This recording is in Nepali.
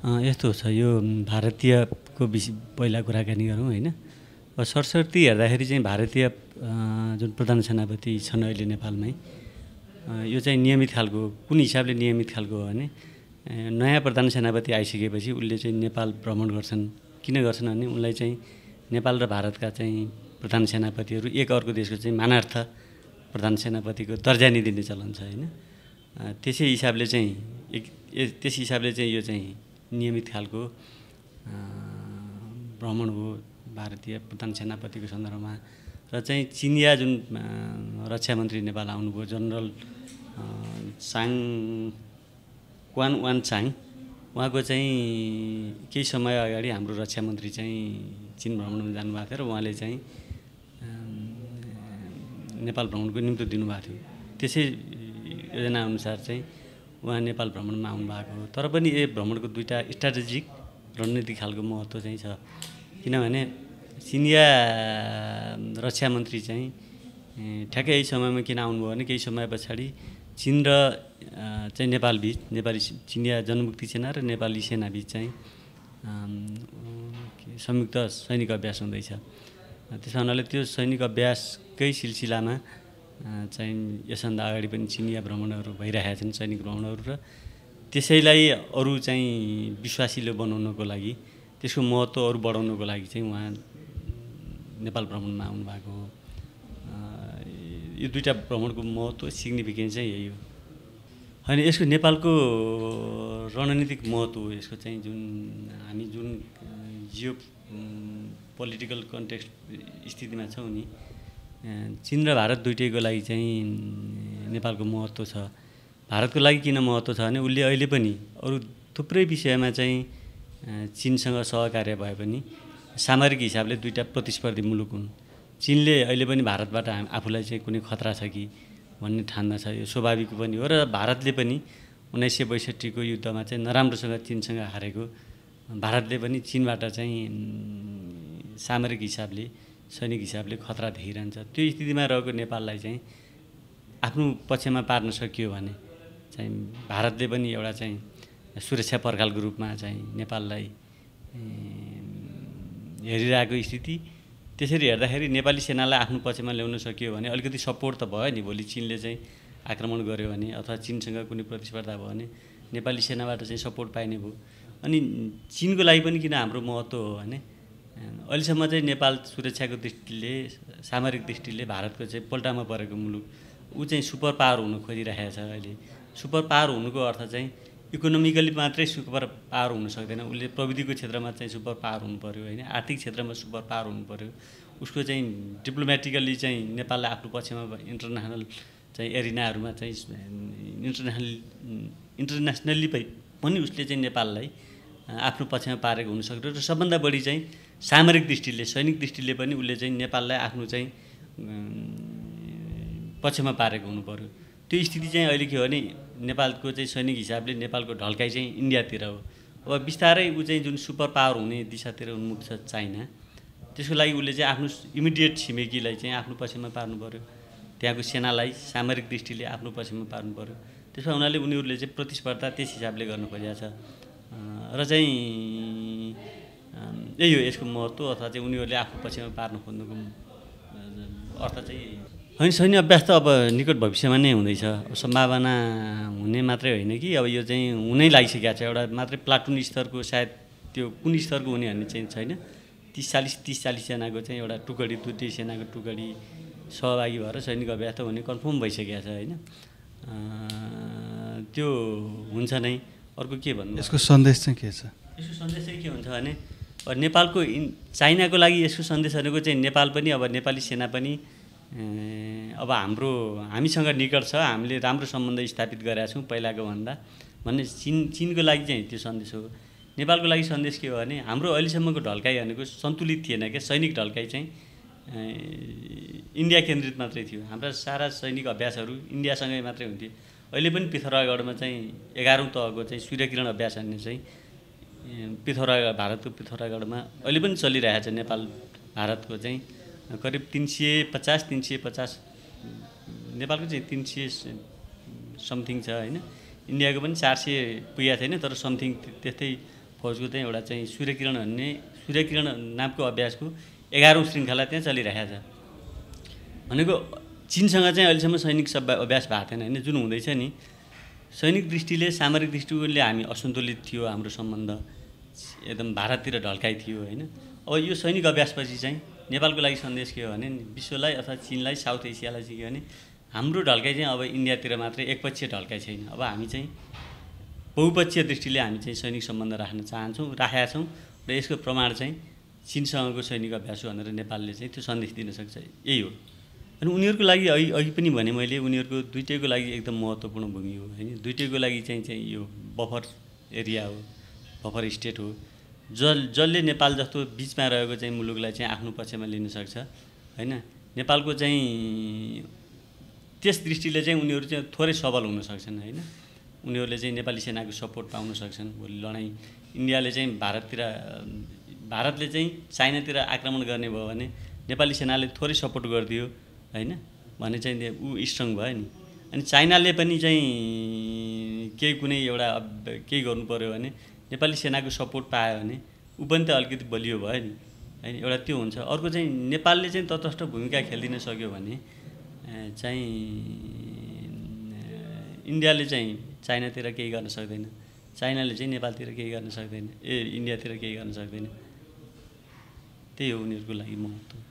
यस्तो छ यो भारतीयको विषय पहिला कुराकानी गरौँ होइन। सरस्वती हेर्दाखेरि चाहिँ भारतीय जुन प्रधान सेनापति छन् अहिले नेपालमै यो चाहिँ नियमित खालको कुन हिसाबले नियमित खालको हो भने नयाँ प्रधान सेनापति आइसकेपछि उसले चाहिँ नेपाल भ्रमण गर्छन्। किन गर्छन् भने उनलाई चाहिँ नेपाल र भारतका चाहिँ प्रधान सेनापतिहरू एक अर्को देशको चाहिँ मानार्थ प्रधान सेनापतिको दर्जा नि दिने चलन छ होइन। त्यसै हिसाबले चाहिँ एक त्यस हिसाबले चाहिँ यो चाहिँ नियमित खालको भ्रमण हो भारतीय प्रधान सेनापतिको सन्दर्भमा। र चाहिँ चिनिया जुन रक्षा मन्त्री नेपाल आउनुभयो general Chang Kwan Wan Chang उहाँको चाहिँ केही समय अगाडि हाम्रो रक्षा मन्त्री चाहिँ चिन भ्रमणमा जानुभएको थियो र उहाँले चाहिँ नेपाल भ्रमणको निम्तो दिनुभएको थियो। त्यसै योजनाअनुसार चाहिँ उहाँ नेपाल भ्रमणमा आउनुभएको हो। तर पनि यो भ्रमणको दुईवटा स्ट्राटेजिक रणनीतिक खालको महत्त्व चाहिँ छ। किनभने चिनिया रक्षा मन्त्री चाहिँ ठ्याक्कै यही समयमा किन आउनुभयो भने केही समय पछाडि चिन र चाहिँ नेपाल बिच नेपाली चिनिया जनमुक्ति सेना र नेपाली सेना बिच चाहिँ संयुक्त सैनिक अभ्यास हुँदैछ। त्यस हुनाले त्यो सैनिक अभ्यासकै सिलसिलामा चाहिँ यसभन्दा अगाडि पनि चिनिया भ्रमणहरू भइरहेका छन् सैनिक भ्रमणहरू र त्यसैलाई अरू चाहिँ विश्वासिलो बनाउनको लागि त्यसको महत्त्व अरू बढाउनको लागि चाहिँ उहाँ नेपाल भ्रमणमा आउनुभएको हो। यो दुइटा भ्रमणको महत्त्व सिग्निफिकेन्स चाहिँ यही हो। होइन यसको नेपालको रणनीतिक महत्त्व हो यसको चाहिँ जुन हामी जुन जियो पोलिटिकल कन्टेक्स्ट स्थितिमा छौँ नि चिन र भारत दुइटैको लागि चाहिँ नेपालको महत्त्व छ। भारतको लागि किन महत्त्व छ भने उसले अहिले पनि अरू थुप्रै विषयमा चाहिँ चिनसँग सहकार्य भए पनि सामरिक हिसाबले दुईवटा प्रतिस्पर्धी मुलुक हुन्। चिनले अहिले पनि भारतबाट आफूलाई चाहिँ कुनै खतरा छ कि भन्ने ठान्दा छ यो स्वाभाविक पनि हो। र भारतले पनि उन्नाइस सय बैसठीको युद्धमा चाहिँ नराम्रोसँग चिनसँग हारेको भारतले पनि चिनबाट चाहिँ सामरिक हिसाबले सैनिक हिसाबले खतरा देखिरहन्छ। त्यो स्थितिमा रहेको नेपाललाई चाहिँ आफ्नो पक्षमा पार्न सकियो भने चाहिँ भारतले पनि एउटा चाहिँ सुरक्षा पर्खालको रूपमा चाहिँ नेपाललाई हेरिरहेको स्थिति। त्यसरी हेर्दाखेरि नेपाली सेनालाई आफ्नो पक्षमा ल्याउन सकियो भने अलिकति सपोर्ट त भयो नि भोलि चिनले चाहिँ आक्रमण गर्यो भने अथवा चिनसँग कुनै प्रतिस्पर्धा भयो भने नेपाली सेनाबाट चाहिँ सपोर्ट पाइने भयो। अनि चिनको लागि पनि किन हाम्रो महत्त्व हो भने अहिलेसम्म चाहिँ नेपाल सुरक्षाको दृष्टिले सामरिक दृष्टिले भारतको चाहिँ पोल्टामा परेको मुलुक ऊ चाहिँ सुपर पावर हुन खोजिरहेको छ अहिले। सुपर पावर हुनुको अर्थ चाहिँ इकोनोमिकली मात्रै सुपर पावर हुन सक्दैन। उसले प्रविधिको क्षेत्रमा चाहिँ सुपर पावर हुनु पऱ्यो होइन आर्थिक क्षेत्रमा सुपर पावर हुनु पऱ्यो उसको चाहिँ डिप्लोमेटिकल्ली चाहिँ नेपाललाई आफ्नो पक्षमा इन्टरनेसनल चाहिँ एरिनाहरूमा चाहिँ इन्टरनेसनल इन्टरनेसनल्ली पनि उसले चाहिँ नेपाललाई आफ्नो पक्षमा पारेको हुनसक्छ र सबभन्दा बढी चाहिँ सामरिक दृष्टिले सैनिक दृष्टिले पनि उसले चाहिँ नेपाललाई आफ्नो चाहिँ पक्षमा पारेको हुनु पऱ्यो त्यो स्थिति चाहिँ अहिले के हो भने नेपालको चाहिँ सैनिक हिसाबले नेपालको ढल्काइ चाहिँ इन्डियातिर हो। अब बिस्तारै ऊ चाहिँ जुन सुपर पावर हुने दिशातिर उन्मुख छ चाइना त्यसको लागि उसले चाहिँ आफ्नो इमिडिएट छिमेकीलाई चाहिँ आफ्नो पक्षमा पार्नु पऱ्यो त्यहाँको सेनालाई सामरिक दृष्टिले आफ्नो पक्षमा पार्नु पऱ्यो त्यसो हुनाले उनीहरूले चाहिँ प्रतिस्पर्धा त्यस हिसाबले गर्नु खोजेको छ। र चाहिँ यही हो यसको महत्त्व अथवा चाहिँ उनीहरूले आफ्नो पक्षमा पार्नु खोज्नुको अर्थ चाहिँ होइन सैन्य अभ्यास त अब निकट भविष्यमा नै हुँदैछ। सम्भावना हुने मात्रै होइन कि। अब यो चाहिँ हुनै लागिसकेको छ। एउटा मात्रै प्लाटुन स्तरको सायद त्यो कुन स्तरको हुने भन्ने चाहिँ छैन। तिस चालिस तिस चालिस सेनाको चाहिँ एउटा टुकडी दुई सेनाको टुकडी सहभागी भएर सैनिक अभ्यास त हुने कन्फर्म भइसकेको छ होइन। त्यो हुन्छ नै। अर्को के भन्नु यसको सन्देश चाहिँ के छ? यसको सन्देश चाहिँ के हुन्छ भने नेपालको इन चाइनाको लागि यसको सन्देशहरूको चाहिँ नेपाल पनि अब नेपाली सेना पनि अब हाम्रो हामीसँग निकट छ हामीले राम्रो सम्बन्ध स्थापित गरेका छौँ पहिलाको भन्दा। भन्ने चिन चिनको लागि चाहिँ त्यो सन्देश हो। नेपालको लागि सन्देश के हो भने हाम्रो अहिलेसम्मको ढल्काइ भनेको सन्तुलित थिएन क्या सैनिक ढल्काइ चाहिँ इन्डिया केन्द्रित मात्रै थियो। हाम्रा सारा सैनिक अभ्यासहरू इन्डियासँगै मात्रै हुन्थ्यो अहिले पनि पिथौरागढमा चाहिँ एघारौँ तहको चाहिँ सूर्यकिरण अभ्यास भन्ने चाहिँ पिथौरा भारतको पिथौरागढमा अहिले पनि चलिरहेको छ नेपाल भारतको चाहिँ। करिब तिन सय पचास तिन सय पचास नेपालको चाहिँ तिन सय समथिङ छ होइन। इन्डियाको पनि चार सय पुगेको छैन तर समथिङ त्यस्तै फौजको चाहिँ एउटा चाहिँ सूर्यकिरण भन्ने सूर्यकिरण नामको अभ्यासको एघारौँ श्रृङ्खला त्यहाँ चलिरहेको छ। भनेको चिनसँग चाहिँ अहिलेसम्म सैनिक सब अभ्यास भएको थिएन होइन जुन हुँदैछ नि। सैनिक दृष्टिले सामरिक दृष्टिकोणले हामी असन्तुलित थियो हाम्रो सम्बन्ध एकदम भारततिर ढल्काइ थियो होइन? अब यो सैनिक अभ्यासपछि चाहिँ नेपालको लागि सन्देश के हो भने विश्वलाई अथवा चिनलाई साउथ एसियालाई चाहिँ के भने हाम्रो ढल्काइ चाहिँ अब इन्डियातिर मात्रै एकपक्षीय ढल्काइ छैन। अब हामी चाहिँ बहुपक्षीय दृष्टिले हामी चाहिँ सैनिक सम्बन्ध राख्न चाहन्छौँ राखेका छौँ र यसको प्रमाण चाहिँ चिनसँगको सैनिक अभ्यास भनेर नेपालले चाहिँ त्यो सन्देश दिन सक्छ। यही हो। अनि उनीहरूको लागि अघि अघि पनि भने मैले उनीहरूको दुइटैको लागि एकदम महत्त्वपूर्ण भूमि हो होइन? दुइटैको लागि चाहिँ चाहिँ यो बफर एरिया हो बफर स्टेट हो। जल जसले नेपाल जस्तो बिचमा रहेको चाहिँ मुलुकलाई चाहिँ आफ्नो पक्षमा लिन सक्छ होइन? नेपालको चाहिँ त्यस दृष्टिले चाहिँ उनीहरू चाहिँ थोरै सबल हुन सक्छन् होइन? उनीहरूले चाहिँ नेपाली सेनाको सपोर्ट पाउन सक्छन् भोलि लडाइँ इन्डियाले चाहिँ भारततिर भारतले चाहिँ चाइनातिर आक्रमण गर्ने भयो भने नेपाली सेनाले थोरै सपोर्ट गरिदियो। होइन? भने चाहिँ ऊ स्ट्रङ भयो नि। अनि चाइनाले पनि चाहिँ केही कुनै एउटा केही गर्नु पऱ्यो भने नेपाली सेनाको सपोर्ट पायो भने ऊ पनि त अलिकति बलियो भयो नि। होइन एउटा त्यो हुन्छ। अर्को चाहिँ नेपालले चाहिँ तटस्थ भूमिका खेलिदिन सक्यो भने चाहिँ इन्डियाले चाहिँ चाइनातिर केही गर्न सक्दैन। चाइनाले चाहिँ नेपालतिर केही गर्न सक्दैन। ए इन्डियातिर केही गर्न सक्दैन। त्यही हो उनीहरूको लागि महत्त्व।